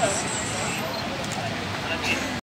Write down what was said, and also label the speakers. Speaker 1: Hello.